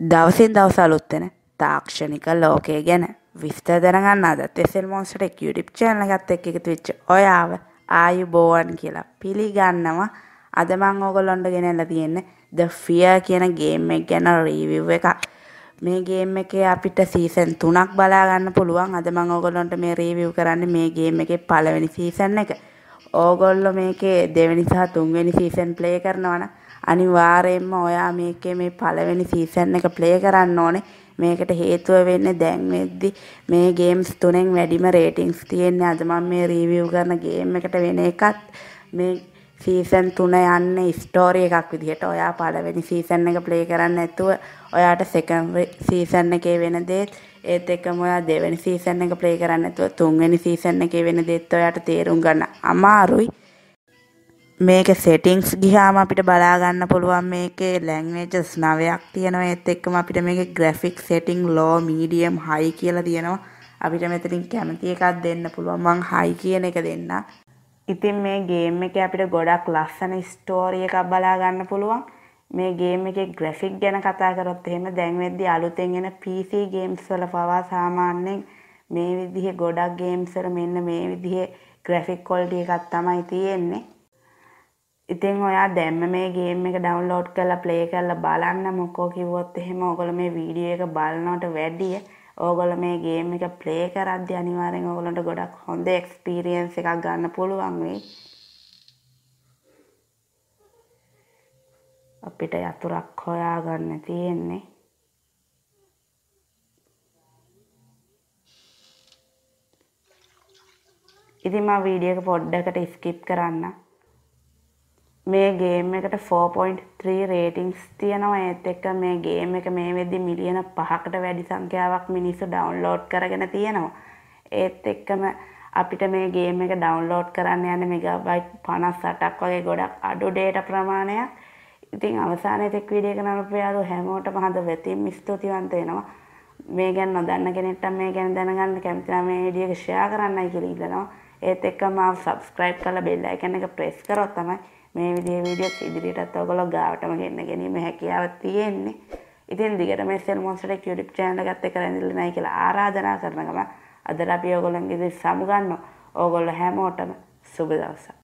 දවසින් දවස අලුත් වෙන තාක්ෂණික ලෝකය ගැන විස්තර දැනගන්න අදත් SL Monster Tech YouTube channel එකත් එක්ක එකතු වෙච්ච ඔයාව ආයුබෝවන් කියලා පිළිගන්නවා. අද මම ඕගොල්ලන්ට ගෙනල්ලා තියෙන්නේ The Fear කියන ගේම් එක ගැන රිවිව් එකක්. මේ ගේම් එකේ අපිට සීසන් 3ක් බලා ගන්න පුළුවන්. අද මම ඕගොල්ලන්ට මේ රිවිව් කරන්නේ මේ ගේම් එකේ පළවෙනි සීසන් එක. ඕගොල්ලෝ මේකේ දෙවෙනි සහ තුන්වෙනි සීසන් ප්ලේ කරනවා නම් අනිවාර්යයෙන්ම ඔයා මේකේ මේ පළවෙනි සීසන් එක ප්ලේ කරන්න ඕනේ. මේකට හේතුව වෙන්නේ දැන් වෙද්දි මේ ගේම්ස් තුනෙන් වැඩිම රේටින්ග්ස් තියෙන්නේ අද මම මේ රිවිව් කරන ගේම් එකට වෙන එකත් මේ සීසන් 3 යන්නේ ස්ටෝරි එකක් විදිහට. ඔයා පළවෙනි සීසන් එක ප්ලේ කරන්නේ නැතුව ඔයාට සෙකන්ඩ් සීසන් එකේ වෙන දේත් ඒත් එක්කම ඔයා දෙවෙනි සීසන් එක ප්ලේ කරන්නේ නැතුව තුන්වෙනි සීසන් එකේ වෙන දේත් ඔයාට තේරුම් ගන්න අමාරුයි. මේක සෙටිංස් ගිහාම අපිට බලා ගන්න පුළුවන් මේකේ ලැන්ග්වේජස් 9ක් තියෙනවා. ඒත් එක්කම අපිට මේකේ graphic setting low medium high කියලා තියෙනවා. අපිට මෙතනින් කැමති එකක් දෙන්න පුළුවන්. මං හයි කියන එක දෙන්න ඉතින් මේ ගේම් එකේ අපිට ගොඩක් ලස්සන ස්ටෝරි එකක් බලා ගන්න පුළුවන්. මේ ගේම් එකේ ග්‍රැෆික් ගැන කතා කරොත් එහෙම දැන් වෙද්දි අලුතෙන් එන PC ගේම්ස් වල පවා සාමාන්‍යයෙන් මේ විදිහේ ගොඩක් ගේම්ස් වල මෙන්න මේ විදිහේ ග්‍රැෆික් ක්වොලිටි එකක් තමයි තියෙන්නේ. ඉතින් ඔයා දැම්ම මේ ගේම් එක ඩවුන්ලෝඩ් කරලා ප්ලේ කරලා බලන්න මොකෝ කිව්වොත් එහෙම ඕගොල්ලෝ මේ වීඩියෝ එක බලනවට වැඩිය ඕගොල්ලෝ මේ ගේම් එක ප්ලේ කරද්දී අනිවාර්යෙන් ඕගොල්ලන්ට ගොඩක් හොඳ එක්ස්පීරියන්ස් එකක් ගන්න පුළුවන් වෙයි. අපිට යතුරක් හොයාගන්න තියෙන්නේ. ඉතින් මම වීඩියෝ එක පොඩ්ඩකට ස්කිප් කරන්නම්. මේ ගේම් එකට 4.3 රේටිංස් තියෙනවා ඒත් එක්ක මේ ගේම් එක මේ වෙද්දි මිලියන 5කට වැඩි සංඛ්‍යාවක් මිනිස්සු ඩවුන්ලෝඩ් කරගෙන තියෙනවා. ඒත් එක්කම අපිට මේ ගේම් එක ඩවුන්ලෝඩ් කරන්න යන්නේ මෙගාබයිට් 58ක් වගේ ගොඩක් අඩු ඩේටා ප්‍රමාණයක්. ඉතින් අවසානයේ තෙක් වීඩියෝ එක නරඹපු යාළුවෝ හැමෝටම හද වෙතින් ස්තුතිවන්ත වෙනවා. මේ ගැන නොදන්න කෙනෙක්ට මේ ගැන දැනගන්න කැමති නම් මේ වීඩියෝ එක ෂෙයා කරන්නයි කියලා ඉල්ලනවා. ඒත් එක්කම ආව සබ්ස්ක්‍රයිබ් කරලා බෙල් අයිකන් එක ප්‍රෙස් කරොත් තමයි මේ විදිහේ වීඩියෝස් ඉදිරියටත් ඔයගොල්ලෝ ගාවටම ගෙන්න ගැනීම හැකියාව තියෙන්නේ. ඉතින් දිගට මේ සෙල් මොන්ස්ටර් එක YouTube channel එකත් එක්ක රැඳිලා නැහැ කියලා ආරාධනා කරන ගමන් අදට අපි ඔයගොල්ලන්ගේ ඉදිරි සමුගන්නවා. ඕගොල්ලෝ හැමෝටම සුබ දවසක්.